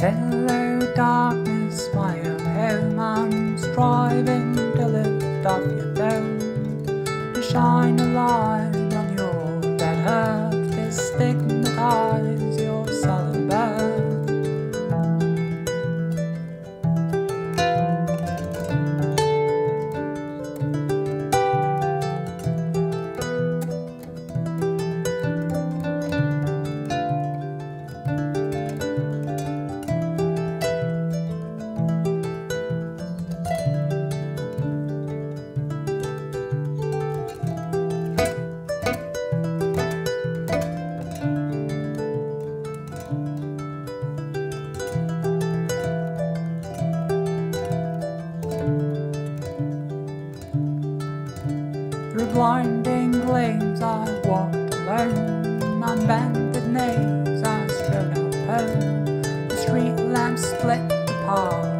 Hello, darkness, my own home. I'm striving to lift up your dome, to shine a Through blinding gleams I walked alone. On bended knees I strode up home The street lamps split path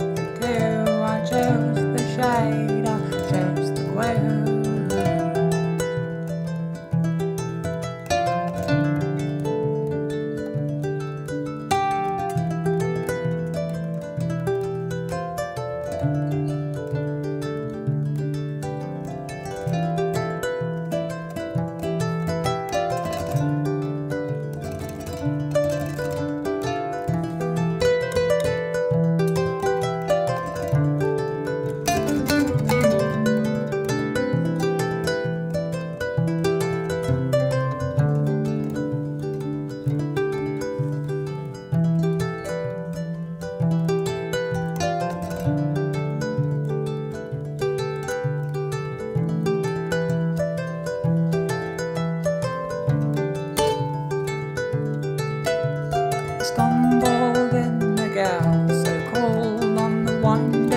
on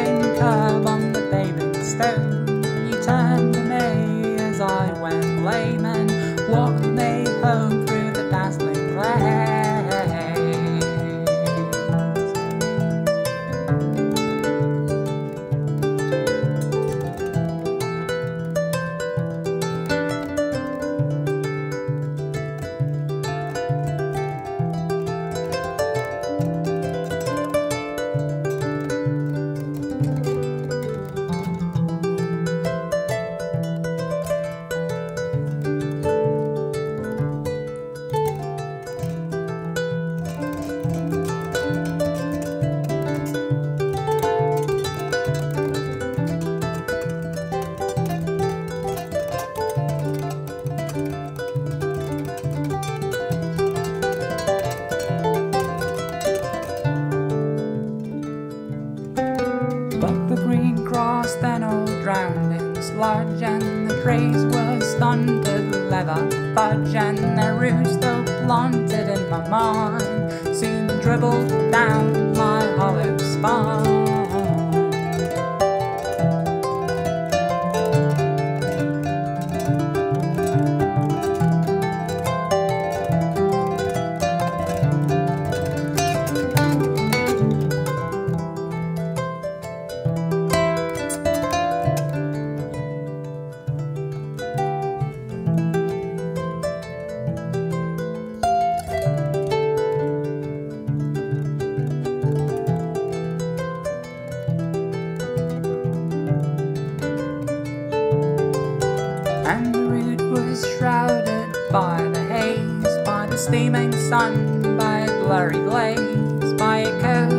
sludge And the trees were stunted. Leather budge, And their roots still planted in my mind. Soon dribbled down my hollow spine steaming sun, by blurry glaze, by a coating